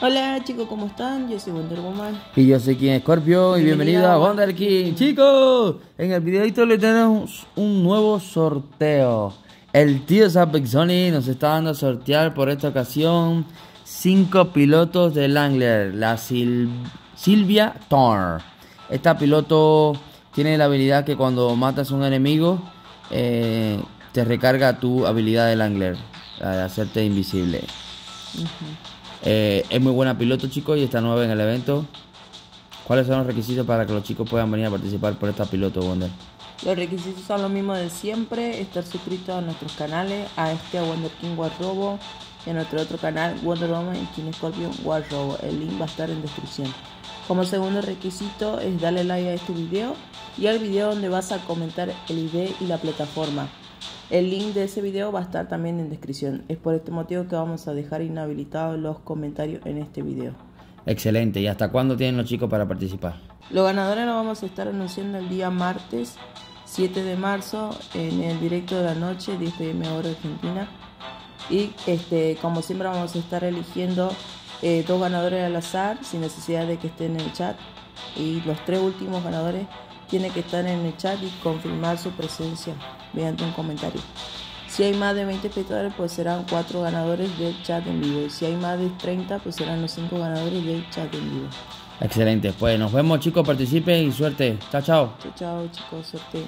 Hola chicos, ¿cómo están? Yo soy Wonder Woman. Y yo soy King Scorpio y Bienvenido bienvenido a Wonder King. Chicos, en el videito le tenemos un nuevo sorteo. El tío Zapex Sony nos está dando a sortear por esta ocasión cinco pilotos de Langler, la Sil- Silvia Thorn. Esta piloto tiene la habilidad que cuando matas a un enemigo eh, te recarga tu habilidad de Langler, la de hacerte invisible. Eh, es muy buena piloto, chicos, y está nueva en el evento. ¿Cuáles son los requisitos para que los chicos puedan venir a participar por esta piloto, Wonder? Los requisitos son los mismos de siempre, estar suscritos a nuestros canales, a este Wonder King War Robo y a nuestro otro canal Wonder Woman King Scorpion War Robo. El link va a estar en descripción. Como segundo requisito es darle like a este video y al video donde vas a comentar el ID y la plataforma. El link de ese video va a estar también en descripción. Es por este motivo que vamos a dejar inhabilitados los comentarios en este video. Excelente. ¿Y hasta cuándo tienen los chicos para participar? Los ganadores los vamos a estar anunciando el día martes 7 de marzo en el directo de la noche, 10 pm hora argentina. Y este, como siempre vamos a estar eligiendo eh, dos ganadores al azar sin necesidad de que estén en el chat. Y los tres últimos ganadores tienen que estar en el chat y confirmar su presencia mediante un comentario. Si hay más de 20 espectadores, pues serán cuatro ganadores del chat en vivo. Y si hay más de 30, pues serán los cinco ganadores del chat en vivo. Excelente. Pues nos vemos, chicos. Participen y suerte. Chao, chao. Chao, chao chicos, suerte.